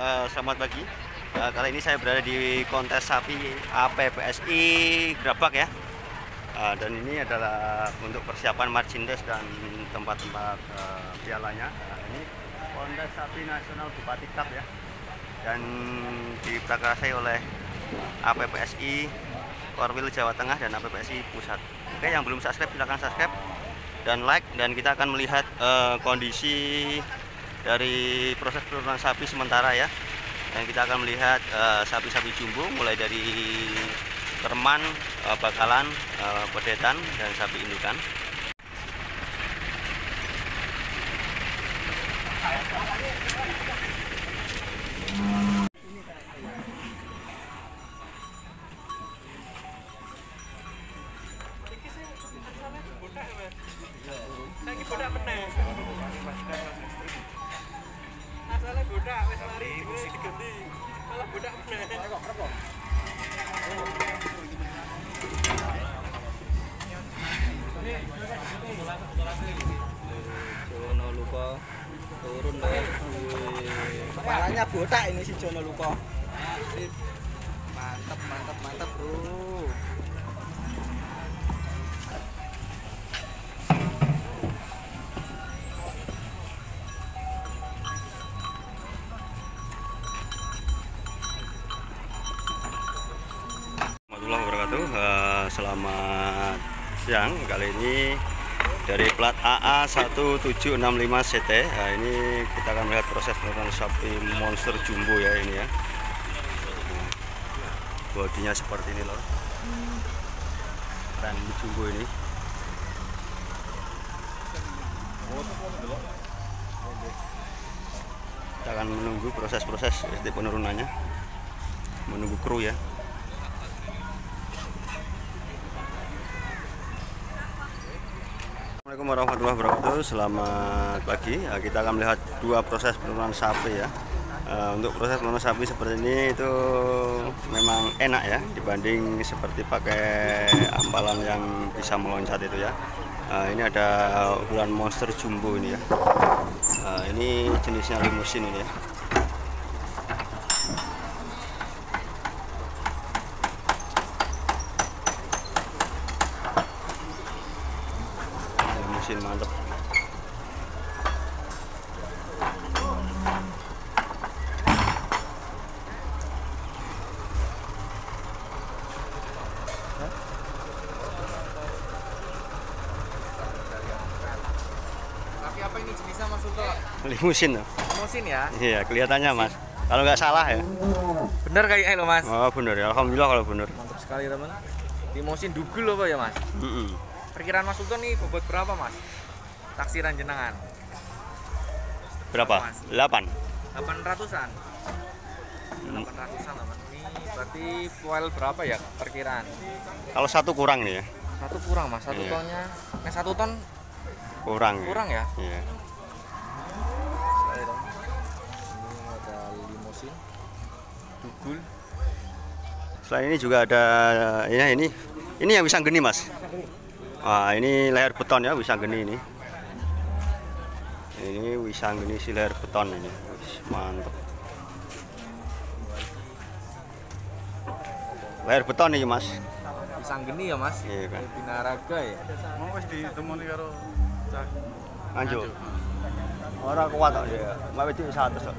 Uh, selamat pagi. Uh, kali ini saya berada di kontes sapi APPSI Grabak ya. Uh, dan ini adalah untuk persiapan merchandise dan tempat-tempat uh, pialanya. Uh, ini kontes sapi nasional Bupati Cup ya. Dan diprakarsai oleh APPSI Korwil Jawa Tengah dan APPSI Pusat. Oke, yang belum subscribe silahkan subscribe dan like dan kita akan melihat uh, kondisi dari proses penurunan sapi sementara ya. Dan kita akan melihat eh, sapi-sapi uh, jumbo mulai dari terman, uh, bakalan, uh, pedetan dan sapi indukan siang kali ini dari plat AA 1765 CT nah, ini kita akan melihat proses penurunan sapi monster jumbo ya ini ya. Bodinya seperti ini loh. Keren jumbo ini. Kita akan menunggu proses-proses penurunannya. Menunggu kru ya Warahmatullahi wabarakatuh. Selamat pagi. Ya, Kita akan melihat dua proses penurunan sapi ya. Uh, Untuk proses penurunan sapi seperti ini itu memang enak ya Dibanding seperti pakai ampalan yang bisa meloncat itu ya. Uh, Ini ada ukuran monster jumbo ini ya. Uh, Ini jenisnya limusin ini ya mesin mantep Sapi apa ini jenisnya Mas Sulto? Limusin Limusin ya? Iya, kelihatannya Mas. Kalau nggak salah ya. Bener kayak lo Mas. Oh, bener ya. Alhamdulillah kalau bener. Mantap sekali teman. Limusin dugul apa ya Mas? Mm -mm. Perkiraan Mas Sultan nih bobot berapa Mas? Taksiran jenengan. Berapa? Berapa, 8. 800-an. 800-an teman. Ini berarti poel berapa ya perkiraan? Kalau satu kurang nih ya. Satu kurang Mas. Satu Iya. tonnya. Nah, satu ton Kurang. kurang ya? Iya. Sekali dong. Ini ada limosin. Selain ini juga ada ini ini ini yang bisa geni mas. Wah ini leher beton ya bisa geni ini. Ini bisa geni si leher beton ini. Wis, mantep. Leher beton nih mas. Bisa geni ya Mas? Iya kan. Binaraga ya. Mau wis ditemoni karo. Lanjut. Orang kuat kok dia. Mbak itu satu kok.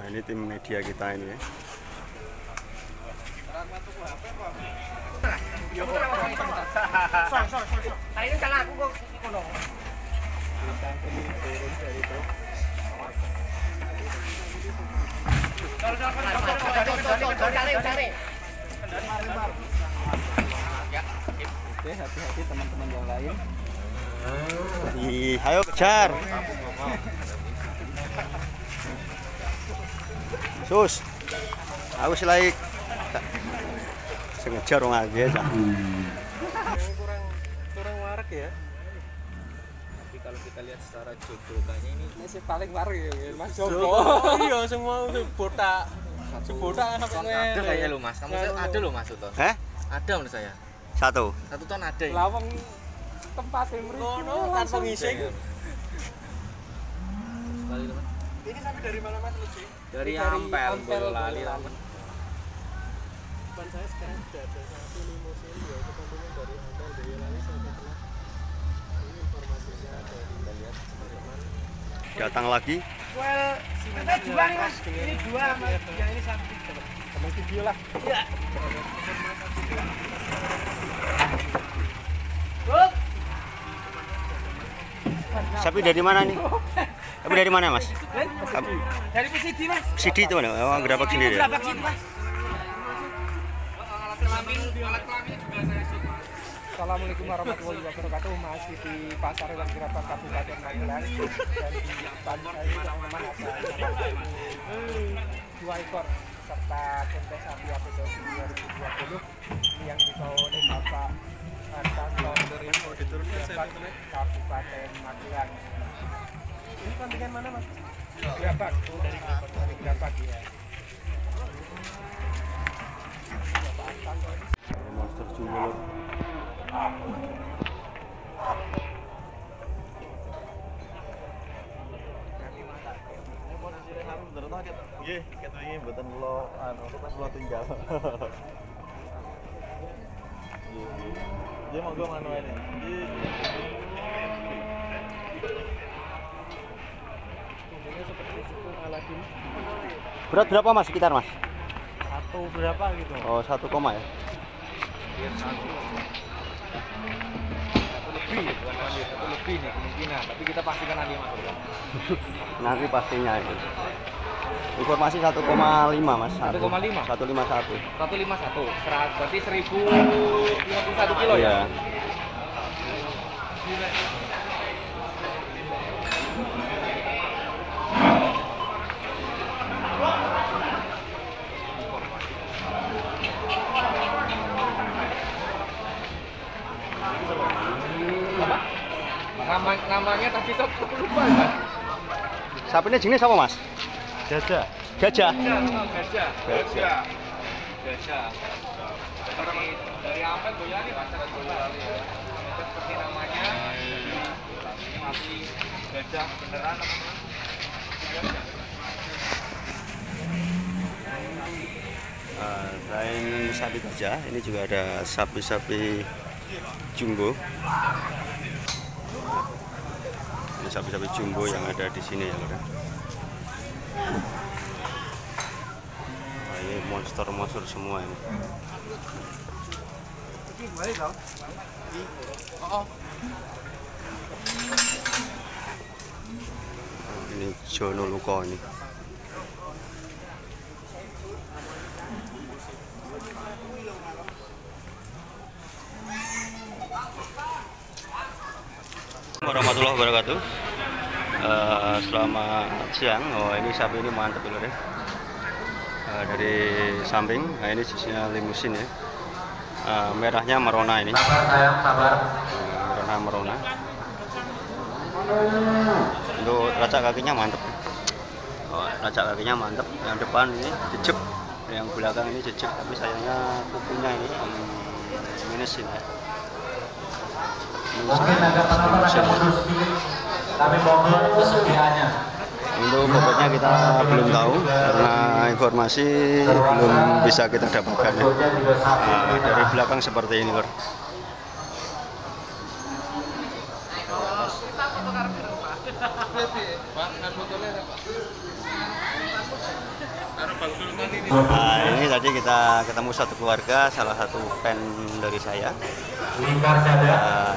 Nah ini tim media kita ini ya. Kejar. Sus. Aku selai sengejar orang lagi aja. kurang kurang warak ya. Tapi kalau kita lihat secara jodoh kayaknya ini Ini sih paling waru ya, Mas Joko. Iya semua udah botak. Botak sampai ada kayaknya lo mas kamu saya ada lo mas itu Heh? ada menurut saya Satu. satu ton ada ya Lawang tempat yang mriki tanpa langsung ngising. sekali teman Ini sampai dari mana Mas Luci? dari Dari Ampel Ampel, Boyolali teman Depan saya sekarang sudah ada satu limusin yaitu tentunya dari Ampel Boyolali sampai telah ini informasinya dari kita lihat teman-teman. Datang lagi. Well, kita dua nih Mas. Ini dua Mas. Yang ini satu. Teman video lah. Buk. Sapi dari mana nih? Sapi dari mana mas? Dari PCD Mas. Sidi itu mana? Oh, gerabak sendiri ya? Berapa situ Mas? Assalamualaikum warahmatullahi wabarakatuh. Masih di Pasar Hewan Gerabak Kabupaten Magelang dan di saya ini teman-teman ada dua ekor serta kontes sapi APDOS 2020 ini yang dibawa oleh Bapak Anton Gerabak Kabupaten kontingen mana mas? Gerabak. Dari Gerabak. Dari Gerabak ya. Monster jumbo. Nggih, ketune mboten kula anu kula tinggal. Nggih, nggih. Nggih monggo manu ini. Nggih. Berat berapa mas sekitar mas? satu berapa gitu Oh satu koma ya. satu lebih bukan lanjut satu lebih nih kemungkinan tapi kita pastikan nanti mas Nanti pastinya itu. Informasi 1,5 mas. 1,5? 151. satu lima satu serat berarti seribu lima puluh satu kilo Iya. ya apa namanya aku lupa ya Sapi ini jenis apa mas? Jajah. Gajah. gajah gajah gajah dari dari Ampel Boyolali pasaran Boyolali ya itu seperti namanya sapi gajah beneran teman-teman Eh, selain sapi gajah, ini juga ada sapi-sapi jumbo. Ini sapi-sapi jumbo yang ada di sini ya, Lur, ya. Ini monster-monster semua ini. Ini Jono Luko ini. Warahmatullahi wabarakatuh. Eh, selamat siang. Oh ini sapi ini mantap lho ya. Eh, dari samping. Nah ini sisinya limusin ya. Eh, merahnya merona ini. Eh, merona merona. Untuk racak kakinya mantap oh, racak kakinya mantap yang depan ini jejak yang belakang ini jejak tapi sayangnya kukunya ini hmm, minus ini ya Mungkin agak penonton agak mundur sedikit. Kami mohon kesediaannya. Untuk bobotnya kita belum tahu karena informasi belum bisa kita dapatkan ya. Nah, dari belakang seperti ini, Lur. Nah, ini tadi kita ketemu satu keluarga, salah satu fan dari saya. Nah,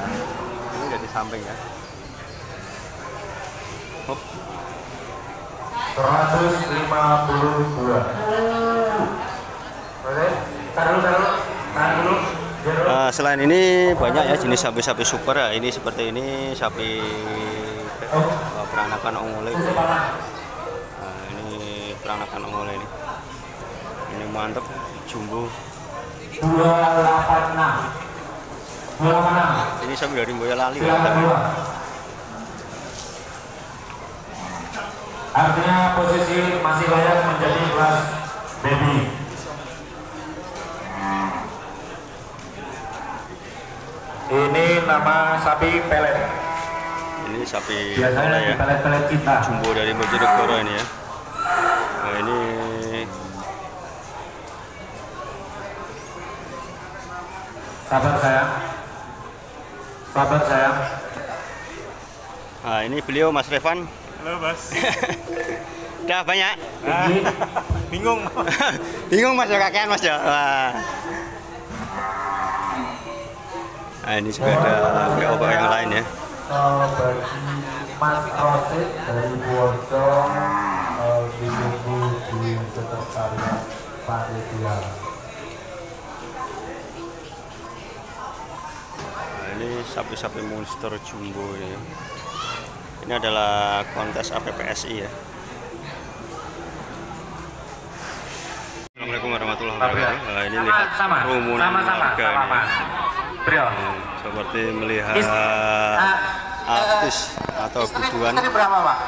ini dari samping ya. Hop. 152. Boleh? Taruh, taruh. Tahan dulu. Jero. Eh, selain ini banyak ya jenis sapi-sapi super ya. Ini seperti ini sapi eh, peranakan ongole. Nah, ini peranakan ongole ini. Mantep, jumbo. 286. 286. Ini sapi dari Boyolali. Artinya posisi masih layak menjadi kelas baby. Ini nama sapi pelet. Ini sapi Biasanya di ya. pelet-pelet kita. Jumbo dari Bojonegoro ini ya. Nah, ini Sabar sayang. Sabar sayang. Nah, ini beliau Mas Revan. Halo Mas. Udah banyak. Tinggi. Bingung. Bingung Mas ya kakean Mas ya. Wah. Nah, ini juga ada BO yang lain ya. Bagi Mas Rosid dari eh, di sekretariat panitia. Sapi-sapi monster jumbo ini. ya. Ini adalah kontes APPSI ya. Assalamualaikum warahmatullahi wabarakatuh. Nah, ini lihat sama, kerumunan sama-sama, warga sama, ini. Pak. Beliau. Hmm, seperti melihat Is- ah, artis atau kuduan. Istri berapa, Pak?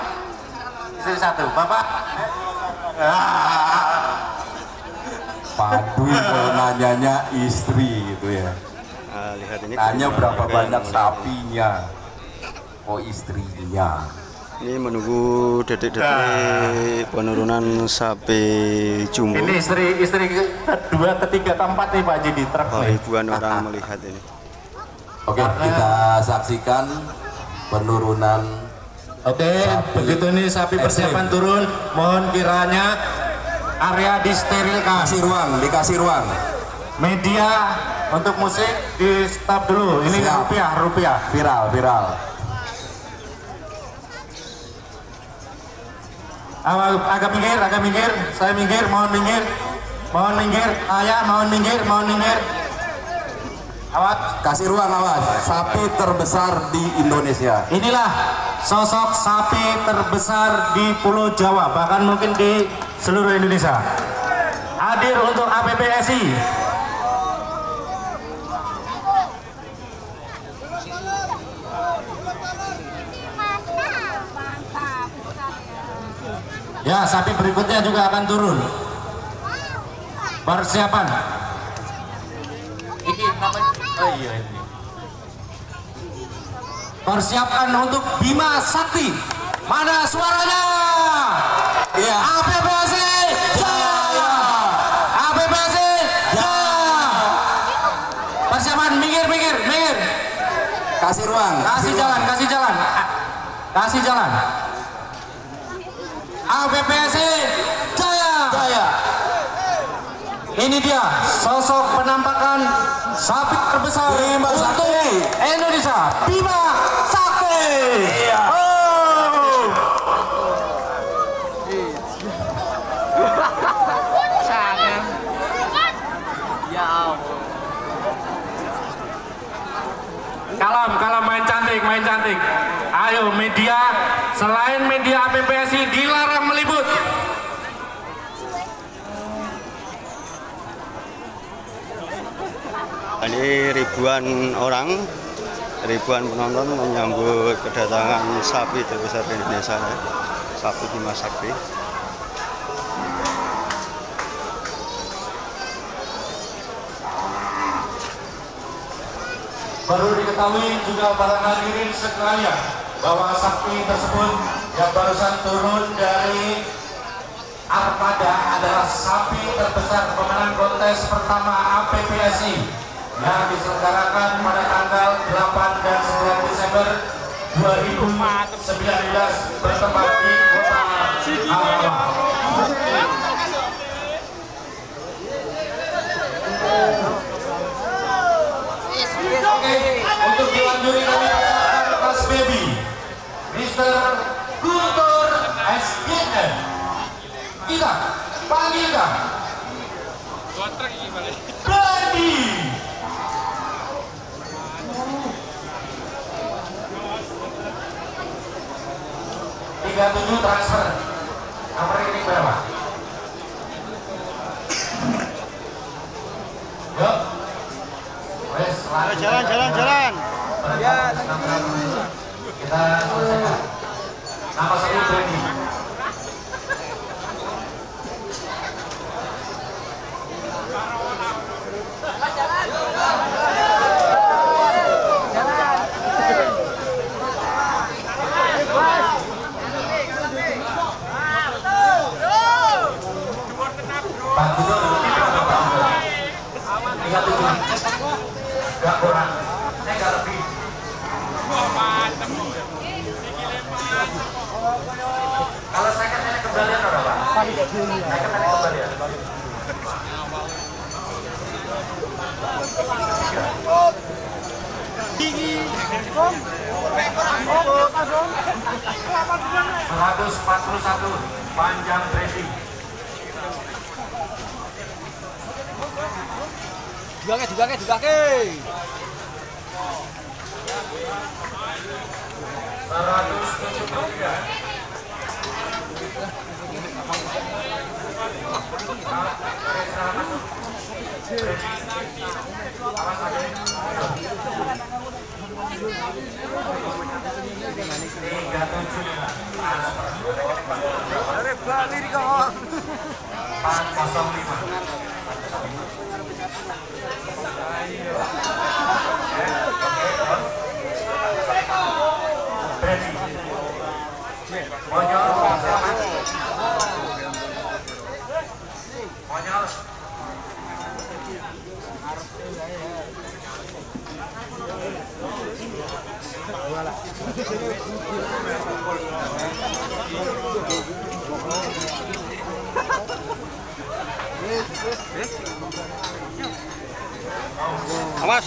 Istri satu. Bapak? Padu kalau nanyanya istri gitu ya. Nah, lihat ini Tanya berapa banyak sapinya. Oh istrinya. Ini menunggu detik-detik penurunan sapi jumbo. Ini istri istri kedua, ketiga, keempat nih Pak Haji di truk Oh, nih. ribuan orang melihat ini. Oke, kita saksikan penurunan Oke, Sapi. begitu nih sapi persiapan turun, mohon kiranya area disterilkan. kasih ruang, dikasih ruang. Media untuk musik di stop dulu. Ini Siap. rupiah, rupiah. Viral, viral. Agak minggir, agak minggir. Saya minggir, mohon minggir. Mohon minggir. Ayah, mohon minggir, mohon minggir. Awas. Kasih ruang awas. Sapi terbesar di Indonesia. Inilah sosok sapi terbesar di Pulau Jawa, bahkan mungkin di seluruh Indonesia. Hadir untuk APPSI. Ya, sapi berikutnya juga akan turun. Persiapan. Ini namanya, oh iya ini. Persiapkan untuk Bima Sakti. Mana suaranya? Iya. APPSI Jaya! APPSI Jaya! Persiapan minggir, minggir, minggir. Kasih ruang. Kasih jalan, kasih jalan. Kasih jalan. APPSI Jaya! Jaya! Ini dia sosok penampakan sapi terbesar Bima untuk. Indonesia. Bima Sakti. Iya. Oh. Kalam, kalam main cantik, main cantik. Ayo media, selain media APPSI dilarang meliput. Ini ribuan orang, ribuan penonton menyambut kedatangan sapi terbesar di Indonesia ya. Sapi Bima Sakti. Perlu diketahui juga para hadirin sekalian bahwa sapi tersebut yang barusan turun dari Armada adalah sapi terbesar pemenang kontes pertama APPSI yang diselenggarakan pada tanggal 8 dan 9 Desember 2019 bertempat di kota Alamawa. Oke, untuk dilanjutkan kami tas baby. Mr. Guntur SGN. Kita panggilkan Blandi. Tiga tujuh transfer. Nomor rekening berapa? Yuk. Wes, lanjut. jalan jalan jalan Ya, kita selesaikan. Nama saya Brady. 141 panjang tracing. Juga ke, juga ke, juga ke. Seratus tujuh puluh tiga. Kosong lima.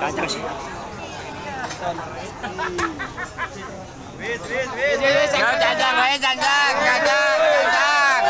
kancang sih Jajang, wae jajang, jajang, jajang.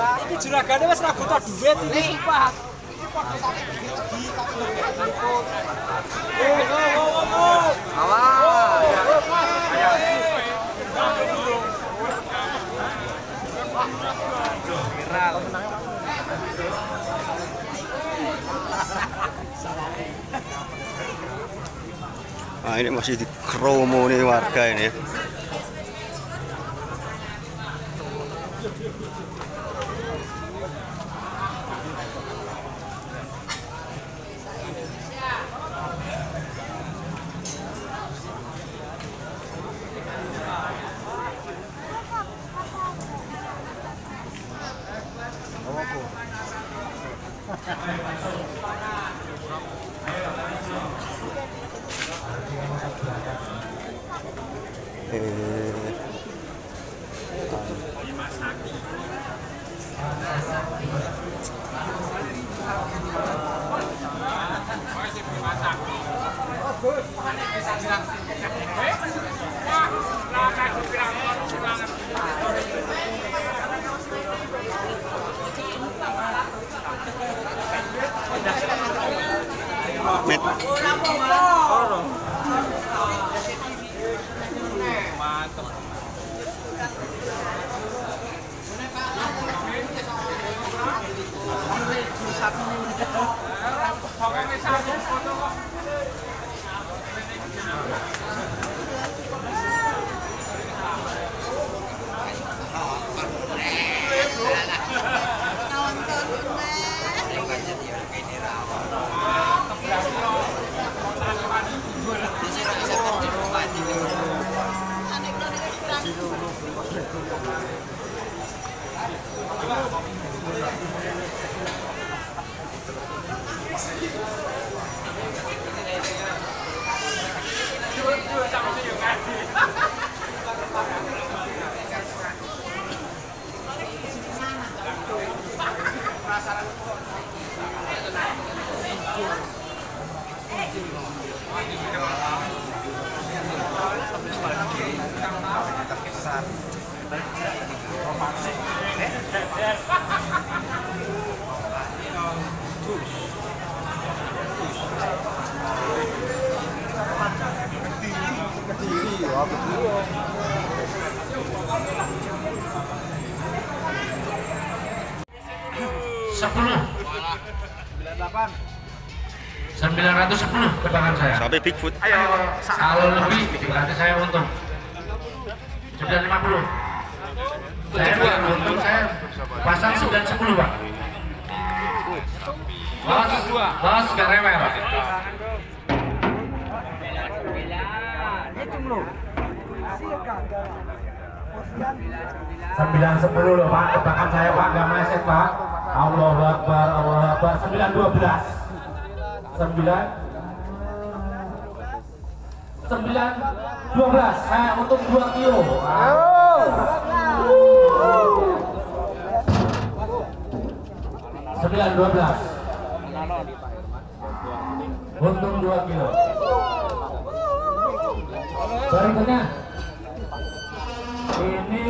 Iki juragane wis ra butuh duit iki sumpah. nah ini masih di kromo nih warga ini ya. Sampai Bigfoot. kalau lebih berarti saya untung. Sembilan lima puluh. Saya bukan untung saya pasang sembilan sepuluh pak. Bos bos gak rewel. Sembilan sepuluh loh pak. Tebakan saya pak. Gak meleset pak. Allah Akbar Allah Akbar. Sembilan dua belas. Sembilan sembilan dua belas. Saya untuk dua kilo. Sembilan dua belas. Untung dua kilo. Berikutnya. Ini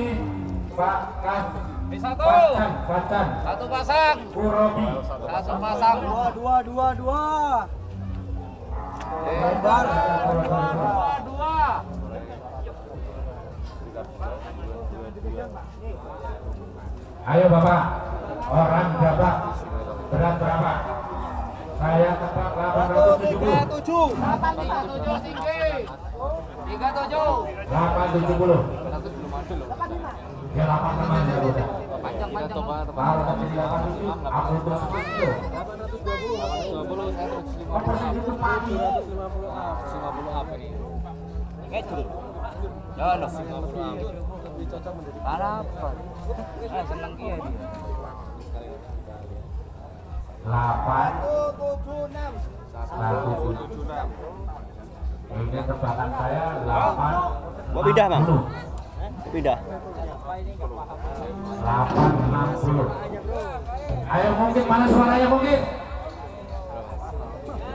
Pak Kas Pacan Pacan Satu pasang, Purobi satu pasang. Dua, dua, dua, dua. Lebar Dua. Ayo Bapak, orang berapa? Berat berapa? Saya tebak 870 tujuh. Tiga tujuh tinggi. Tiga tujuh. 870 Ya 8 teman ya udah Panjang panjang. Kalau tapi 87 aku untuk 10 persen itu pagi loh. Apa? Seneng dia dia. 8 Tujuh, enam. 176 Ini tebakan saya 8 Mau pindah, Bang? 60. Pindah. 860 Ayo mungkin mana suaranya mungkin.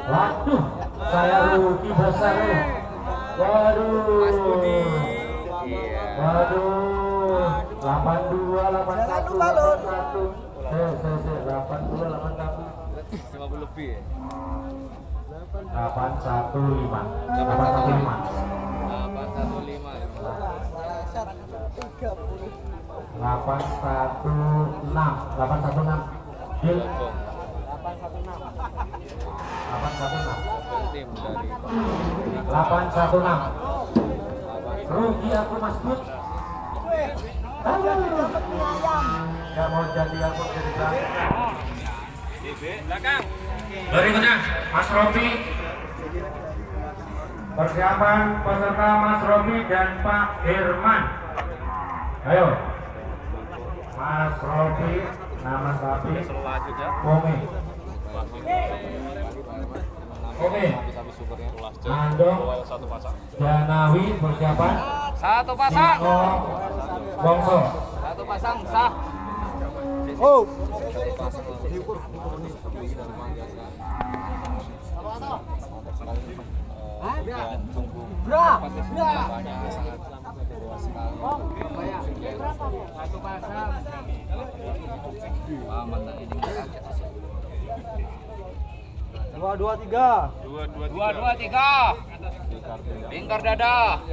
Waduh saya rugi besar nih. Waduh Waduh 82 81 81 Eh, saya, saya, 82 81 50 lebih ya 815 815 815 816 816 Deal 816 tim dari 816 Rugi aku mau jadi Berikutnya Mas Robi. Persiapan peserta Mas Robi dan Pak Firman Ayo Mas Robi Nama sapi selanjutnya Komi Komi Andong satu pasang. Janawi persiapan. Satu pasang. Bongso. Satu pasang sah. Oh. Dua dua tiga. Dua, dua, tiga. Lingkar dada.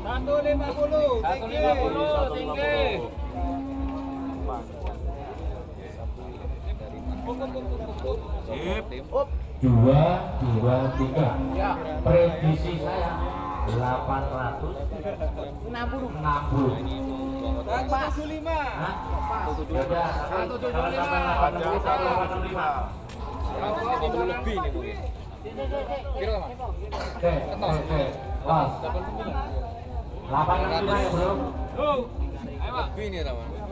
Satu lima puluh. Satu lima puluh, tinggi. dua dua tiga puluh enam puluh Satu lima. Yaudah, satu lima puluh satu delapan lima lebih nih mungkin oke oke. Pas. Delapan lima ya bro lebih nih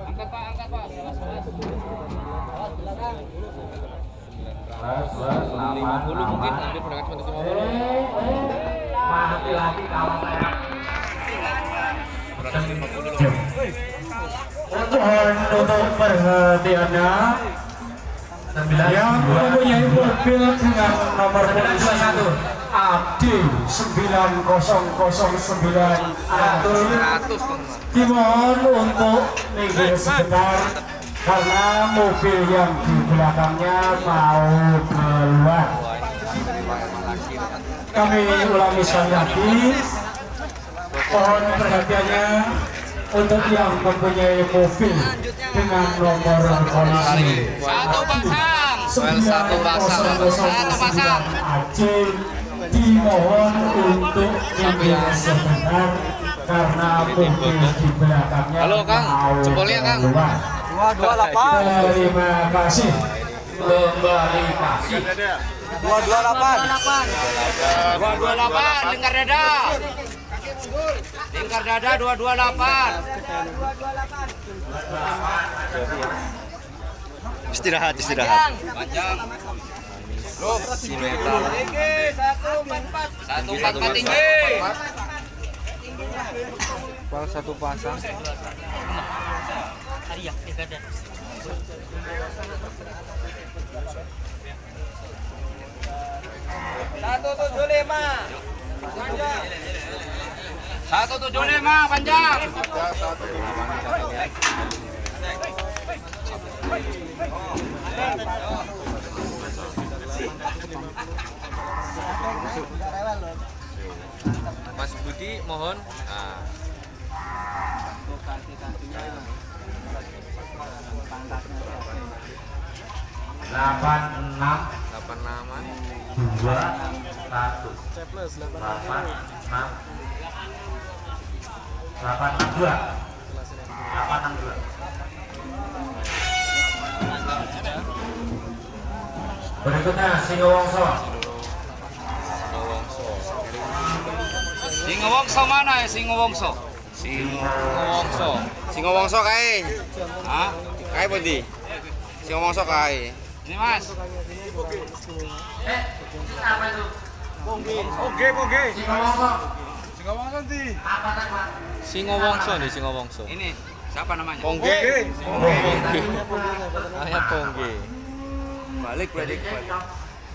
Angkat pak, angkat pak. Plus, plus, delapan, 50 mungkin berangkat cuma Eh, eh, mati lagi kawan saya. Mohon untuk perhatiannya yang mempunyai mobil dengan nomor polisi. AD 9009 atur dimohon untuk minggir sebentar karena mobil yang di belakangnya mau keluar kami ulangi sekali lagi mohon perhatiannya untuk yang mempunyai mobil dengan nomor polisi Satu pasang. satu pasang Satu pasang. Aceh dimohon untuk minggir sebentar karena mobil di belakangnya Halo, Kang. mau Jempolnya, Kang. Dua dua delapan. terima kasih kembali kasih Dua dua delapan. Dua, dua, delapan. Lingkar dada. Lingkar dada, dua, dua, delapan. Istirahat, istirahat. Panjang. Satu empat empat tinggi. Satu pasang Satu tujuh lima. Satu tujuh lima panjang. Mas Budi mohon nah, delapan enam. 86 dua satu. Delapan enam delapan enam dua. Delapan enam dua. Berikutnya Singowongso Singo Wongso. Mana ya Singo Wongso? Singo Wongso. Singo Wongso kae. Hah? Kae pundi? Ini mas. eh apa itu Oke, oke. Singowongso apa tak pak nih Wongso Ini siapa namanya? Pongge. Pongge Ayah Pongge Balik berarti.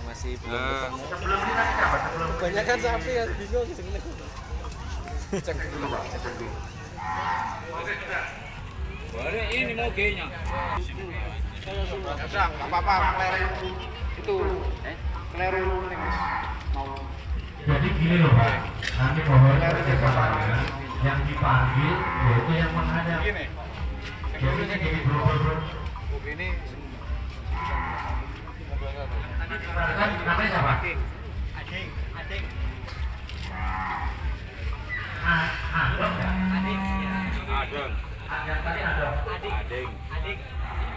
masih belum Nah. ketemu sebelum kita Pak? sebelum kebanyakan sapi ya bingung sih Balik ini mogenya. Udah, enggak apa-apa, keliru. Itu. Keliru mau Jadi gini loh Pak, nanti mohon kerjasamanya yang dipanggil yaitu yang menghadap. gini. Jadi gini bro bro bro. Ini Kan namanya siapa? Ah, Adong ya? Adeng. Yang tadi Adong. Adeng.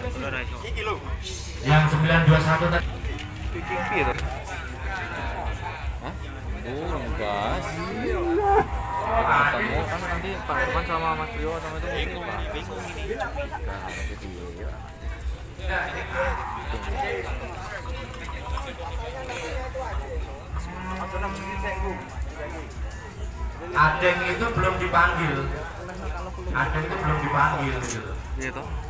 yang siapa tadi? Yang 921 tadi. pikir Hah? Oh, gas. Ketemu kan nanti Pak Irfan sama Mas Rio sama itu bingung. Bingung ini. Adeng itu belum dipanggil. Adeng itu belum dipanggil gitu. Iya toh?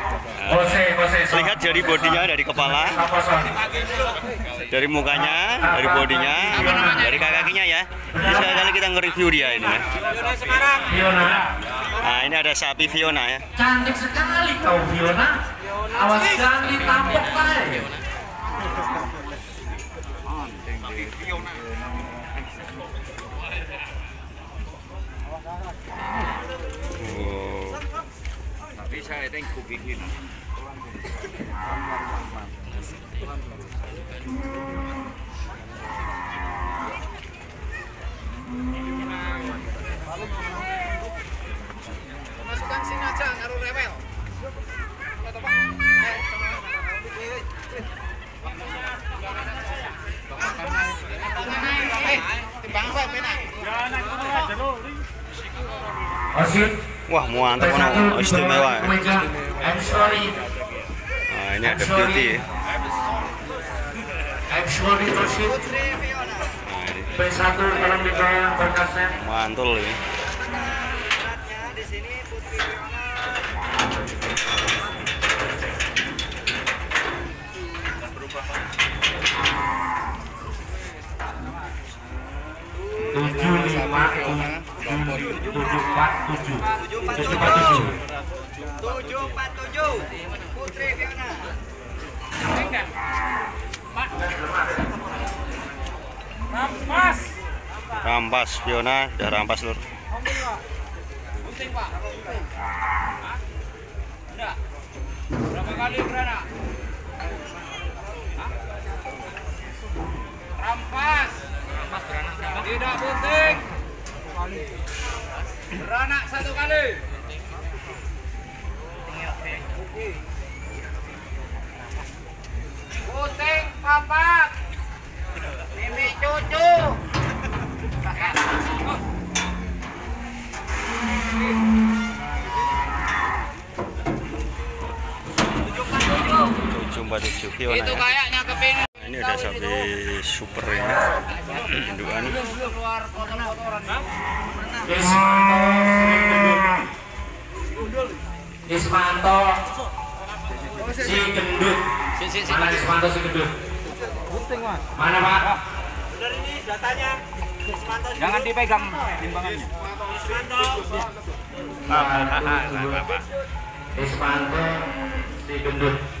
Lihat dari bodinya, dari kepala, dari mukanya, dari bodinya, dari kakinya ya. Ini sekali kali kita nge-review dia ini ya. Fiona, Nah, ini ada sapi Fiona ya. cantik sekali kau Fiona. Awas jangan ditampok. Oh. Saya ada yang kubikin. Masukkan sini aja, ngaruh rewel. Wah, muantap ono istimewa. ya. Nah, ini ada beauty ya. Nah, ini B1 tolong dibawa berkasnya. mantul ya. tujuh lima tujuh tujuh empat tujuh tujuh empat tujuh 747 Putri Fiona. Rampas Fiona, udah rampas lur. Berapa kali? Rampas. Rampas Tidak penting. Beranak satu kali. Puting papat. Mimi cucu. Itu ya. kayaknya kepingin ini ada sapi super ini. Indukan. keluar kotor-kotoran. Ismanto Ismanto si gendut Si, si, si. mana Ismanto si gendut mana pak Jangan dipegang timbangannya. Ismanto si gendut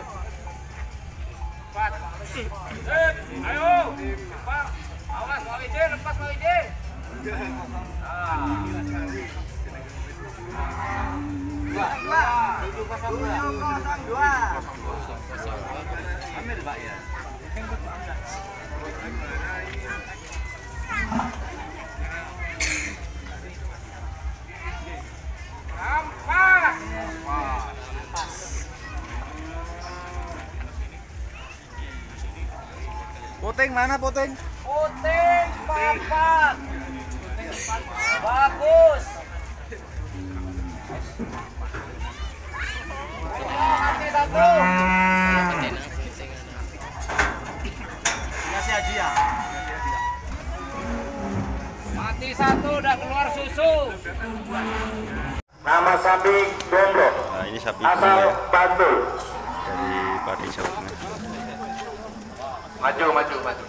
Ayo, Pak. Awas, Pak Widi, lepas. Tujuh kosong dua. Tujuh kosong dua. Ambil Pak ya. Poteng mana poteng? Puting papat. Bagus. Mati satu. Kasih aja ya. Mati satu udah keluar susu. Nama sapi Gomblo, Nah, ini sapi asal ya, Bantul. dari Pati Jawa Maju, maju, maju.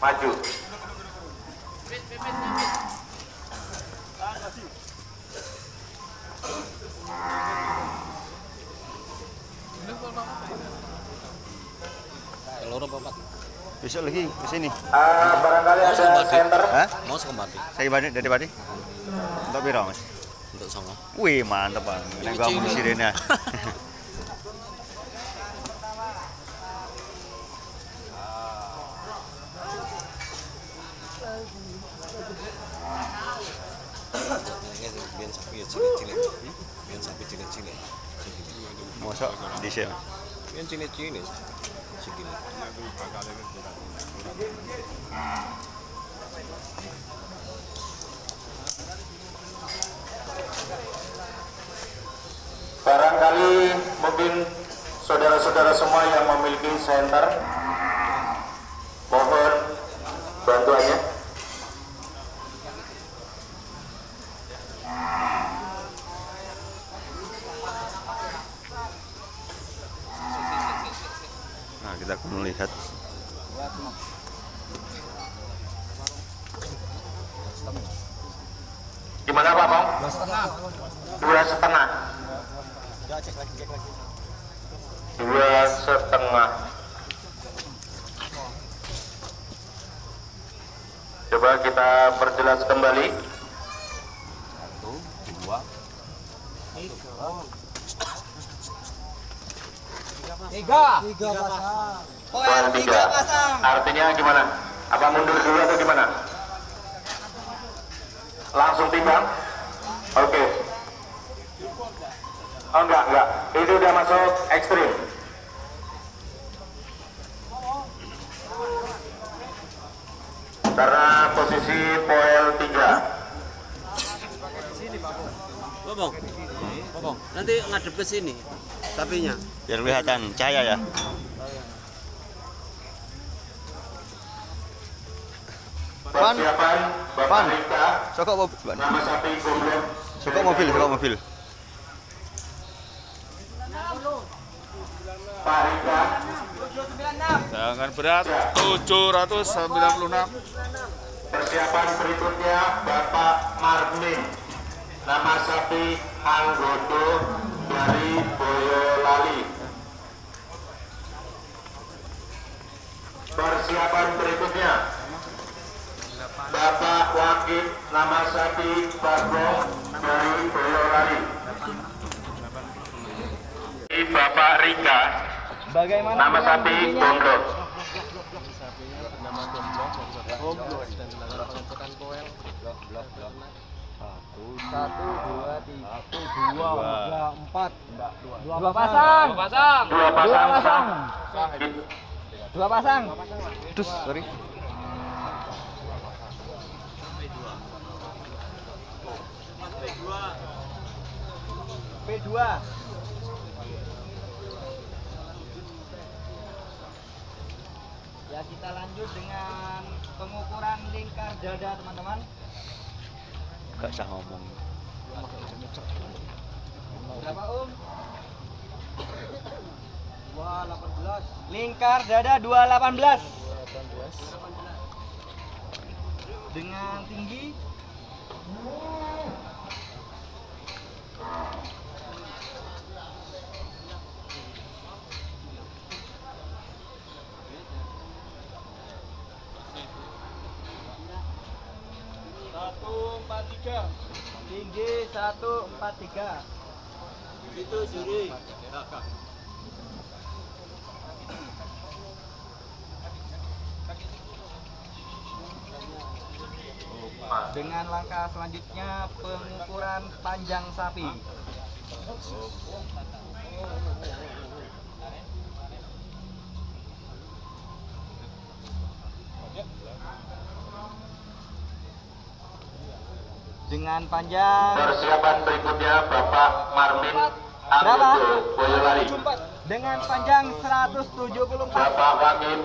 Maju. Besok lagi ke sini. Eh, barangkali ada center. Hah? Mau sekembali Saya balik dari Pati. Untuk piro, Mas? untuk songo. Wih, mantap, Bang. Nek gua mau sirene. Barangkali mungkin saudara-saudara semua yang memiliki center, mohon bantuannya. Nah, kita akan melihat Gimana Pak Bang? Dua setengah. Dua setengah. Coba kita perjelas kembali. Tiga. Poin tiga. Artinya gimana? Apa mundur dulu atau gimana? Langsung timbang? Oke. Oh enggak, enggak. Itu udah masuk ekstrim. Karena posisi poin tiga. Bobong. Bobong. Nanti ngadep ke sini. Sapinya. Biar kelihatan cahaya ya. Pan. Rika, Sokok mobil, Pak. nama sapi goblok. Sokok mobil, sokok mobil. Jangan berat 796 Persiapan berikutnya Bapak Marmin Nama sapi Anggodo dari Boyolali Persiapan berikutnya. Bapak Wakil Nama sapi Bagong dari Boyolali Bapak Rika. Nama sapi Gondok Dua pasang. Dua pasang. Dua pasang Dua pasang. Dus, sorry. P2. Ya kita lanjut dengan pengukuran lingkar dada teman-teman. Gak usah ngomong. Berapa Om? 218. Lingkar dada 218. 218. Dengan tinggi satu empat tiga tinggi satu empat tiga itu juri Dengan langkah selanjutnya pengukuran panjang sapi. Dengan panjang Persiapan berikutnya Bapak Marmin Berapa? Boyolali. dengan panjang 174. Bapak Wakil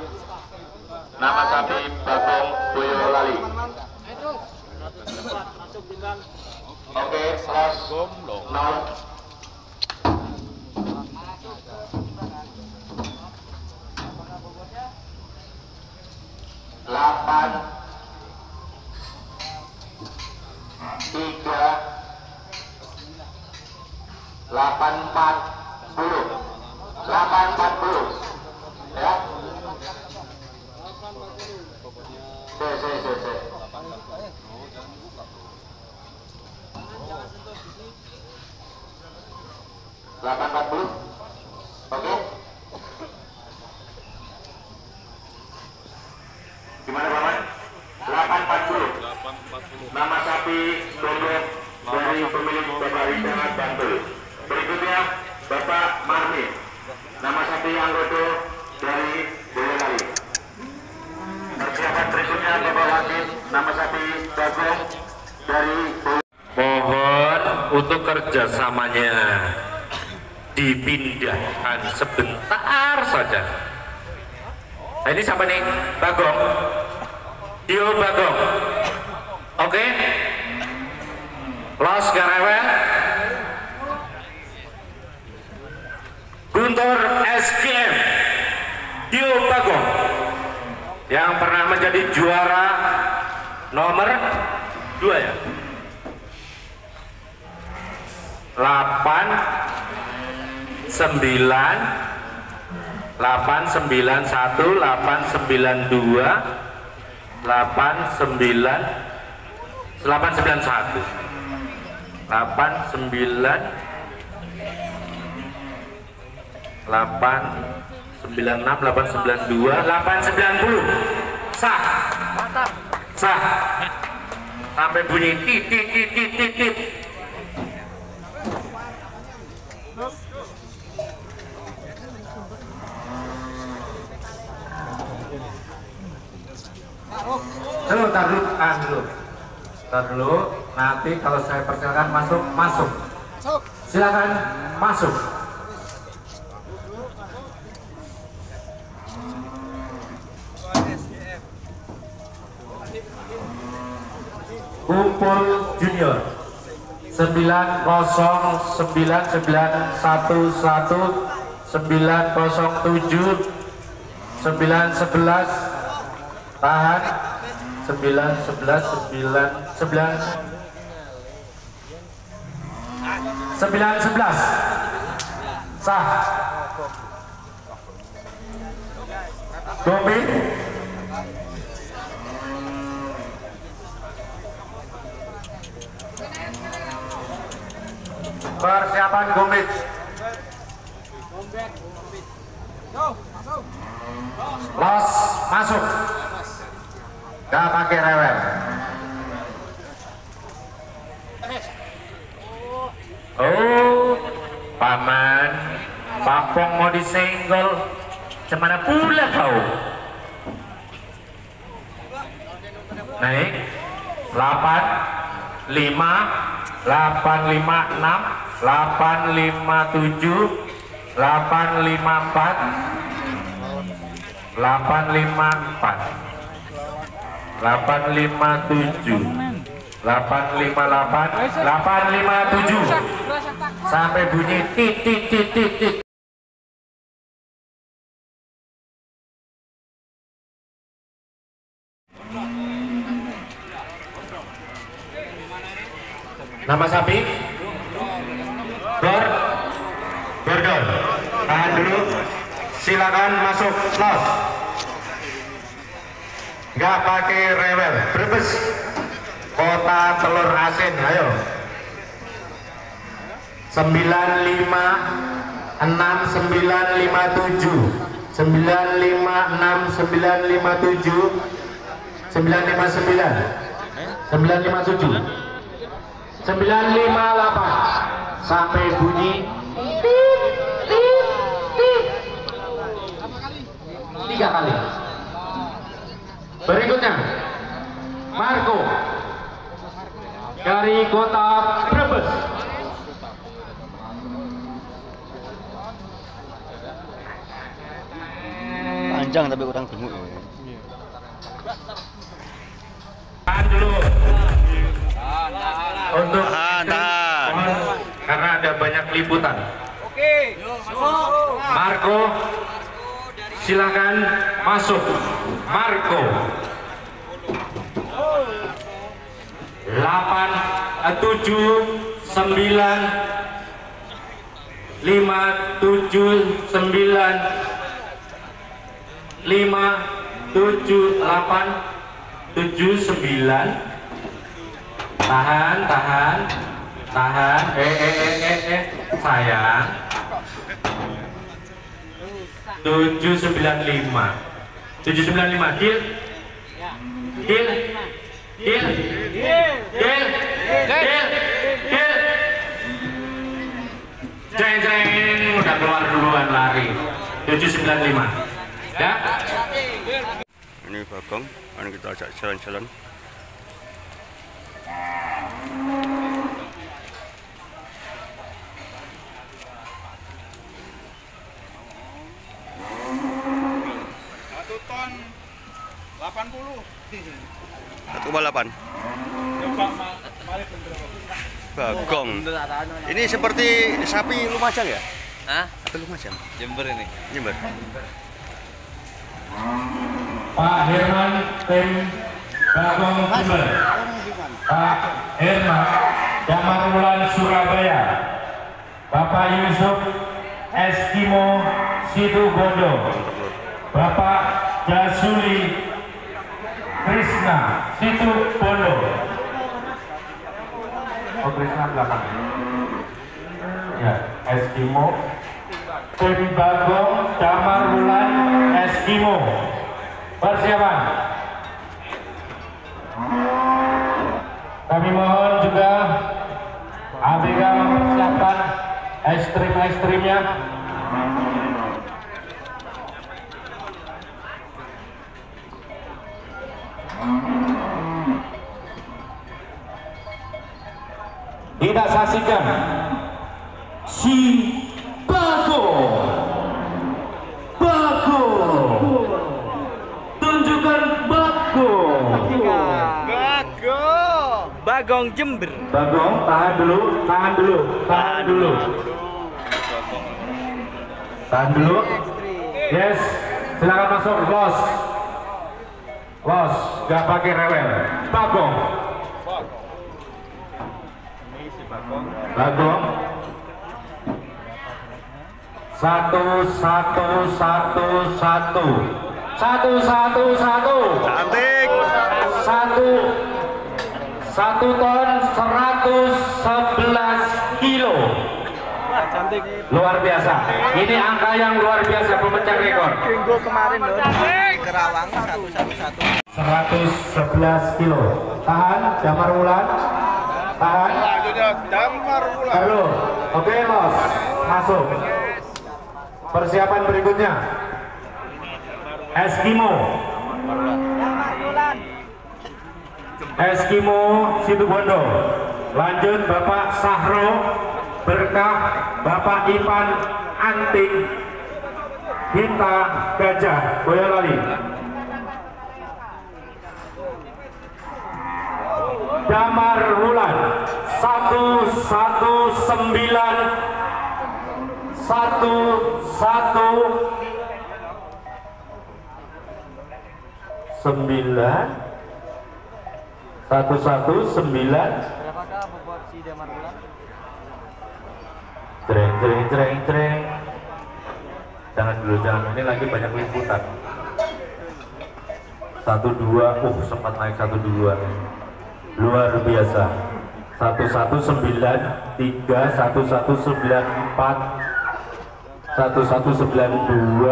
nama sapi Bagong Boyolali. Oke, kelas nol. Delapan tiga delapan empat puluh delapan empat puluh ya se se se se delapan empat puluh. Oke. Gimana paman delapan empat puluh. nama sapi gondok dari pemilik Bapak Rizal Bantul. Berikutnya Bapak Marmi, nama sapi Anggodo dari Boyolali. Persiapan berikutnya Bapak Wakil, nama sapi Bagong dari Boyolali. Mohon untuk kerjasamanya dipindahkan sebentar saja. Nah, ini siapa nih? Bagong. Dio Bagong. Oke. Los Garewel. Guntur SGM. Dio Bagong. Yang pernah menjadi juara nomor dua ya. 8 9 8 9 1 8 9 2 8 9 8 9 1 8 9 8 96 892 890 sah. Sah. Sampai bunyi titit titit titit Dulu, tar dulu, tahan dulu. Dulu, nanti kalau saya persilakan masuk, masuk. Silakan masuk. Kumpul Junior 9099111 907 911 tahan 9 11 9 9 9 11 sah. Gomi persiapan gomit los masuk gak pakai rewel oh paman. Papong mau disenggol. Cemana pula kau? Naik. 8 5 856 857 854 854 857 858 857 sampai bunyi titit titit titit nama sapi? Bor Bordor tahan dulu. Silakan masuk los nggak pakai rewel. Berbes Kota Telur Asin. Ayo. 956957 956957 959 957 958 sampai bunyi. Tiga kali berikutnya Marco. Dari kota Brebes. Panjang tapi kurang gemuk. tahan dulu. Untuk Tahan, karena ada banyak liputan. Marco silakan masuk. Marco. 8 7 9 5 7 9 lima tujuh delapan tujuh sembilan. Tahan tahan tahan. Eh eh eh eh, eh. sayang tujuh sembilan lima. tujuh sembilan lima deal? Deal? Deal. Deal? Deal? Deal? Deal? Jeng jeng. Udah keluar duluan lari. tujuh sembilan lima. Ya? Ini Bagong, ini kita ajak jalan-jalan. Satu ton 80. Satu balapan. Bagong. Ini seperti sapi Lumajang ya? Hah? Sapi Lumajang. Jember ini. Jember. Pak Herman tim Bagong Jember Pak Herman Damar Wulan Surabaya Bapak Yusuf Eskimo Situbondo Bapak Jasuli Krishna Situbondo Oh Krishna belakang. Ya Eskimo. Tim Bagong Damar Eskimo. Persiapan. Kami mohon juga ABK mempersiapkan ekstrim-ekstrimnya kita saksikan si Bago. Bago. Tunjukkan Bago. Bagong Jember. Bagong tahan dulu tahan dulu tahan dulu. tahan dulu. Yes silakan masuk los los gak pakai rewel Bagong. Bagong. Satu satu satu satu. Satu satu satu. Cantik. satu. Satu ton 111 kilo luar biasa. Ini angka yang luar biasa pemecah rekor. Minggu kemarin loh. Kerawang satu satu satu. 111 kilo. Tahan damar wulan. Tahan. Damar pula. halo. Oke los. Masuk. Persiapan berikutnya. Eskimo. Eskimo Situbondo. Lanjut Bapak Sahro Berkah Bapak Ipan Anting Hinta Gajah Boyolali. Damar Wulan satu satu sembilan satu sembilan satu satu sembilan Berapakah bobot si Damar Treng, treng, treng. Jangan dulu, jangan. Ini lagi banyak liputan. Satu dua, uh sempat naik satu dua. luar biasa. 1193 1194 1192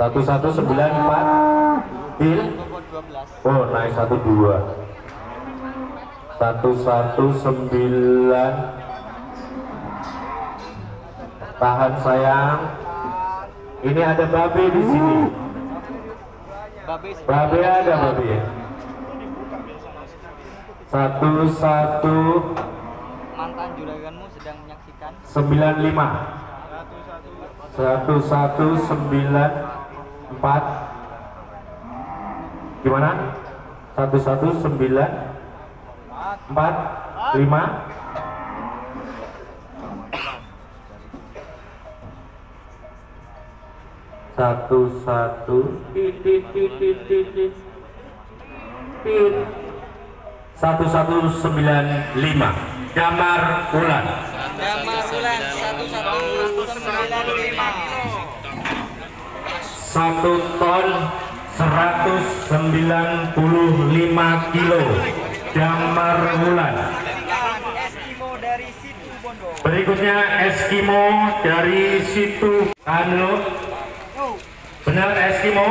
1194 Bil? Oh naik 12 119 Tahan sayang. Ini ada babe di sini. Babe ada babe. Satu satu. Mantan juraganmu sedang menyaksikan. 95 satu satu sembilan. Empat. Gimana? Satu satu sembilan empat lima. Satu satu. Satu satu sembilan lima. Damar ulan Damar Bulan. 1195 satu ton 195 kilo damar Bondo berikutnya Eskimo dari situ. Anu. Benar Eskimo?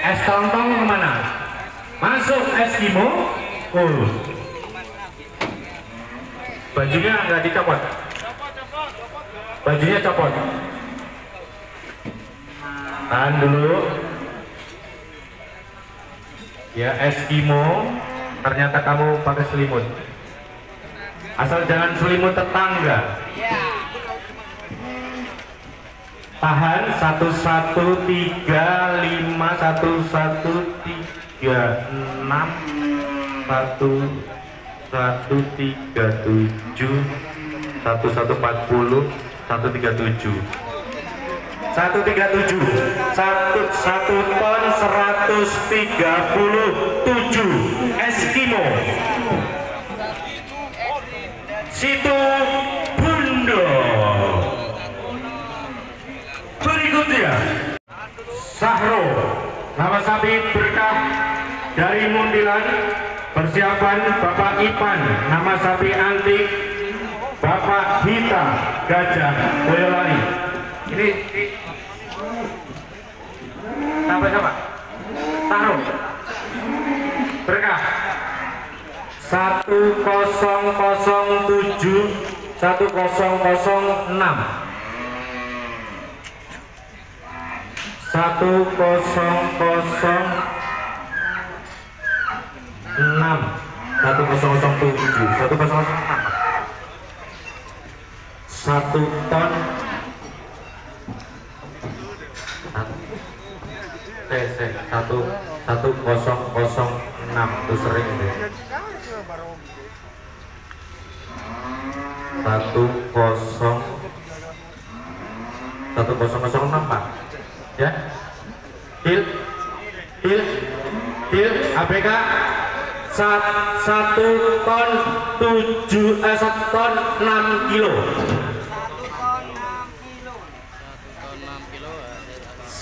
Es tontong ke mana masuk Eskimo. Oh. Bajunya nggak dicopot? Bajunya copot. Tahan dulu. Ya Eskimo ternyata kamu pakai selimut. Asal jangan selimut tetangga. Tahan satu satu tiga lima satu satu tiga enam satu satu tiga tujuh satu satu empat puluh satu tiga tujuh satu tiga tujuh satu satu ton seratus tiga puluh tujuh Eskimo situ Bundo berikutnya Sahro nama sapi berkah dari Mundilan persiapan Bapak Ipan nama sapi antik Bapak Hita Gajah Boyolali ini sampai siapa? Sahro berkah. 1007 1006 satu kosong kosong enam. Satu kosong kosong tujuh satu kosong kosong enam. Satu ton TC satu satu kosong kosong enam. Itu sering kosong kosong enam pak. Ya. Hil Hil Hil Sat, satu ton tujuh eh, satu ton enam kilo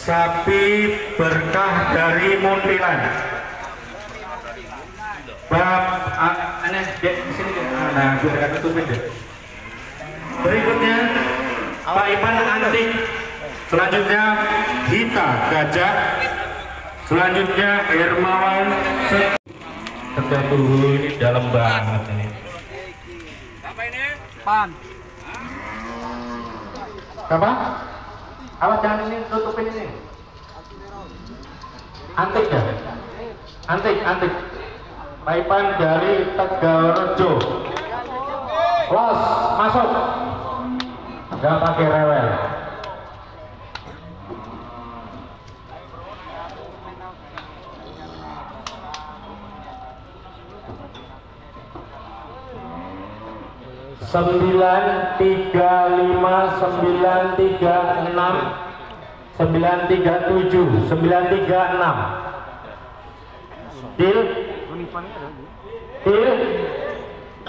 sapi berkah dari Muntilan. Bab ah, aneh di sini dek. Nah gue dekat tutupin deh berikutnya Pak Ipan antik. Selanjutnya Hita Gajah. Selanjutnya Hermawan. Kerja dulu ini dalam banget ini. Pan. Apa? Awas jangan ini tutupin ini. Antik ya? antik, antik. Pak Ipan dari Tegalrejo los, masuk. Nggak pakai rewel sembilan tiga lima sembilan tiga enam sembilan tiga tujuh sembilan tiga enam. Deal? Deal?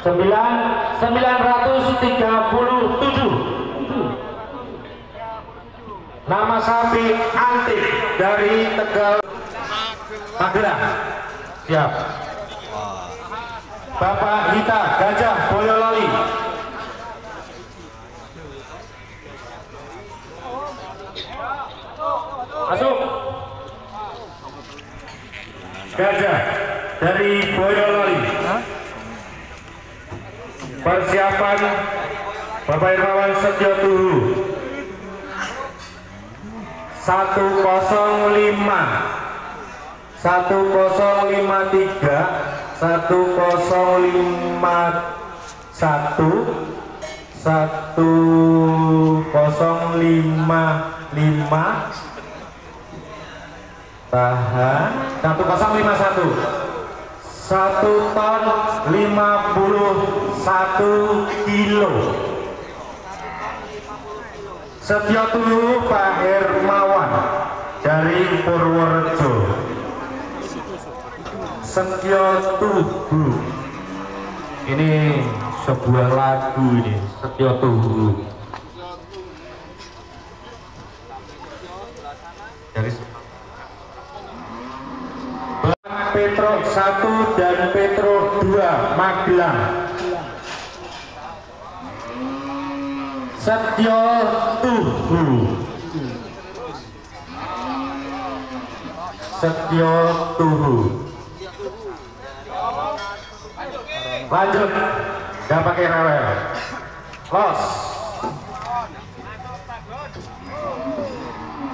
Sembilan sembilan ratus tiga puluh tujuh. Nama sapi antik dari Tegal Magelang. Siap. Bapak Hita Gajah Boyolali. Masuk. Gajah dari Boyolali. Persiapan Bapak Irmawan Setio Tuhu. 105 1053 1051 1055 tahan. 1051 1 ton 51 kilo. Setio Tuhu Pak Hermawan dari Purworejo. Setio Tuhu ini sebuah lagu ini Setio Tuhu dari Petro 1 dan Petro 2 Magelang. Setio Tuhu Setio Tuhu lanjut. Gak pakai rewel. Los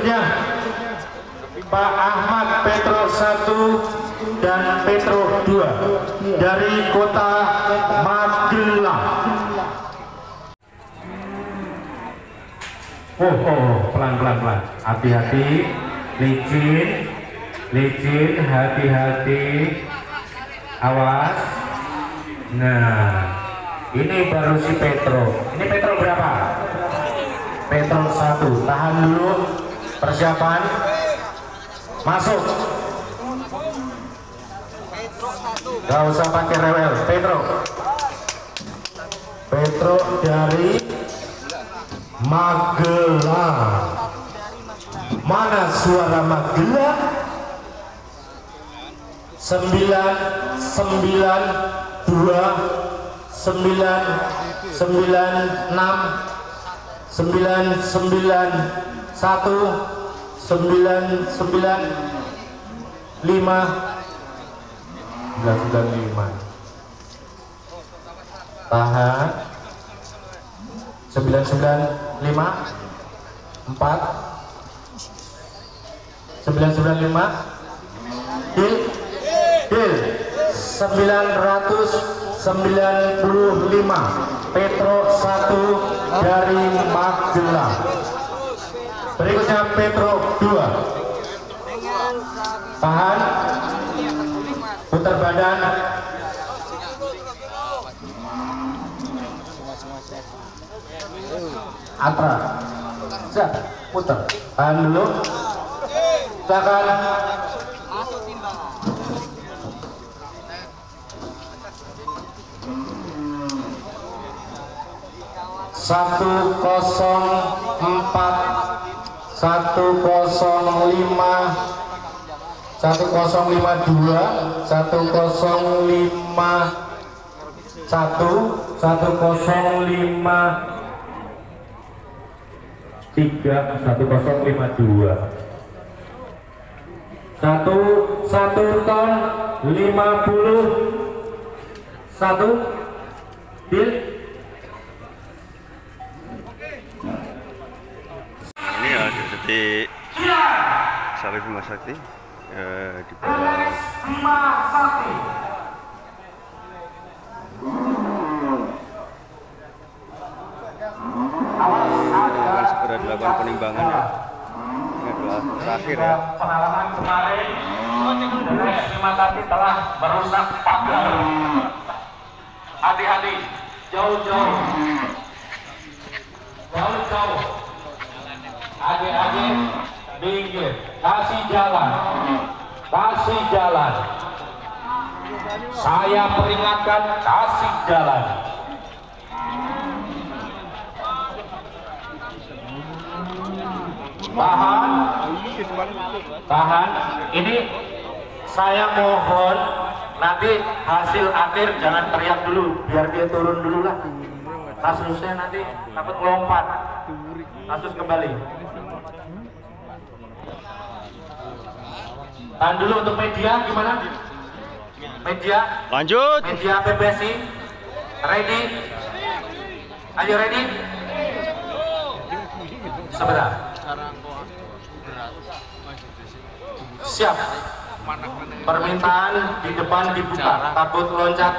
Berikutnya Pak Ahmad Petro 1 dan Petro 2 dari kota Magelang Oh, oh, pelan pelan pelan. Hati-hati, licin, licin, hati-hati. Awas. Nah, ini baru si Petro. Ini Petro berapa? Petro satu. Tahan dulu. Persiapan. Masuk. Gak usah pakai rewel. Petro. Petro dari Magelang. Mana suara Magelang? Sembilan, sembilan, dua, sembilan, sembilan, enam, sembilan, sembilan, satu, sembilan, sembilan, lima, sembilan, sembilan, lima. Tahan. Sembilan, sembilan, lima, empat, sembilan, sembilan, lima, deal, deal, sembilan ratus sembilan puluh lima, Petro satu dari Magelang. Berikutnya Petro dua, tahan, putar badan, Atra, siap, putar, tahan dulu, silakan. satu kosong empat satu kosong lima satu kosong lima dua satu kosong lima satu satu kosong lima tiga satu kosong lima dua satu satu ton lima puluh satu deal detik sapi Bima Sakti eh, di bawah. Akan segera dilakukan penimbangan ya ini adalah terakhir ya. Pengalaman kemarin Terus terima kasih telah merusak pagar. Adik-adik, jauh-jauh. Jauh-jauh. Adik-adik, minggir. Kasih jalan. Kasih jalan. Saya peringatkan, kasih jalan. Tahan. Tahan. Ini saya mohon nanti hasil akhir jangan teriak dulu, biar dia turun dulu lah. Kasusnya nanti takut melompat. Kasus kembali. Tahan dulu untuk media gimana? Media. Lanjut. Media PPSI. Ready? Ayo ready? Sebentar. Siap. Permintaan di depan dibuka. Takut loncat.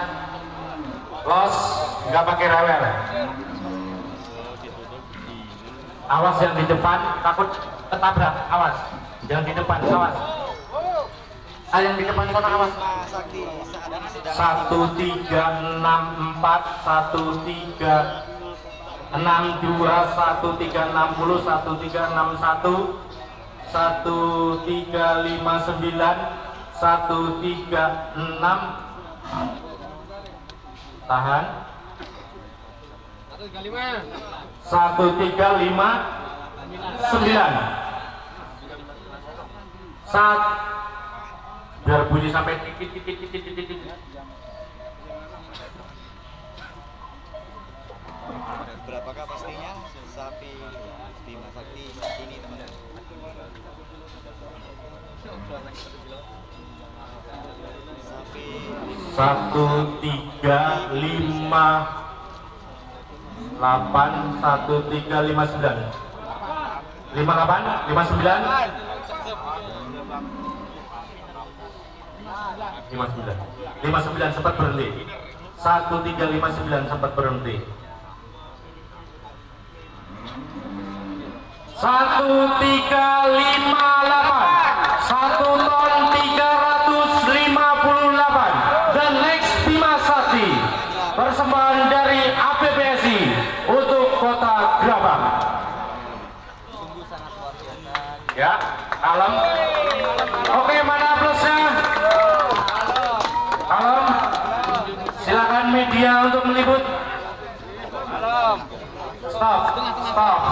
Los, nggak pakai rewel. Awas yang di depan, takut ketabrak. Awas. Yang di depan, awas. Ah, yang di depan sana awas. Satu tiga enam empat satu tiga enam dua satu tiga enam puluh satu tiga enam satu satu tiga lima sembilan satu tiga enam. Tahan. Satu tiga lima sembilan. Saat biar bunyi sampai titik titik titik titik titik Berapakah pastinya sapi Bima Sakti saat ini teman-teman? Sapi. Satu tiga lima. Delapan satu tiga lima sembilan. Lima delapan lima sembilan 59 59 sempat berhenti. 1359 sempat berhenti. 1358 1 ton 3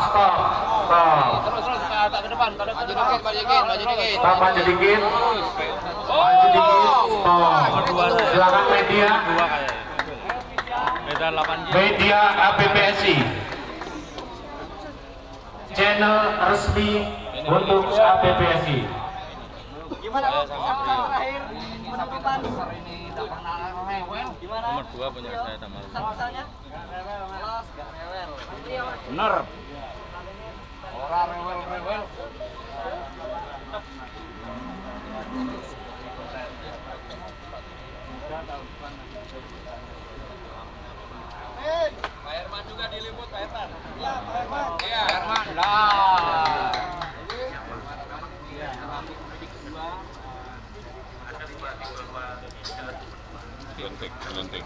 stop stop stop ke depan, maju dikit, maju dikit, maju dikit. Stop maju dikit. Maju dikit. Stop. Silakan media. Beda 8 Media APPSI. Channel resmi untuk APPSI. Gimana? Terakhir penutupan ini enggak pernah rewel. Gimana? Nomor 2 punya saya tambah. Gak rewel, melos, gak rewel. Bener. Orang rewel-rewel. Pak Herman juga diliput, Pak Herman. Ya, Pak Herman. Iya, Herman. Lah. Lentik, lentik.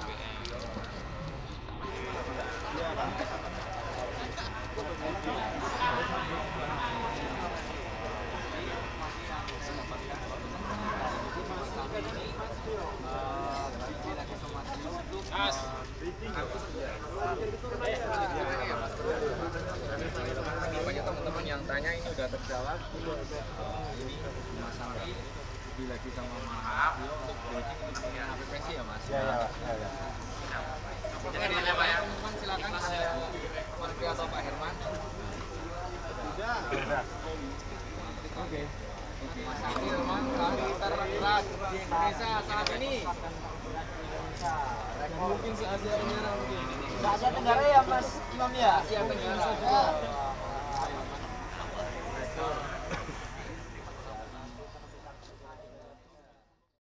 Banyak teman-teman yang tanya ini udah terjawab. Ini Mas Sampi kita mau maaf untuk bridging untuk punya APPC ya Mas. Iya, iya. Oke, teman-teman silakan ada Mas Pri atau Pak Herman. Oke. Mas Herman kali terberat di Indonesia saat ini. Mungkin se-Asia Tenggara mungkin. Asia Tenggara ya Mas Imam ya? Asia Tenggara.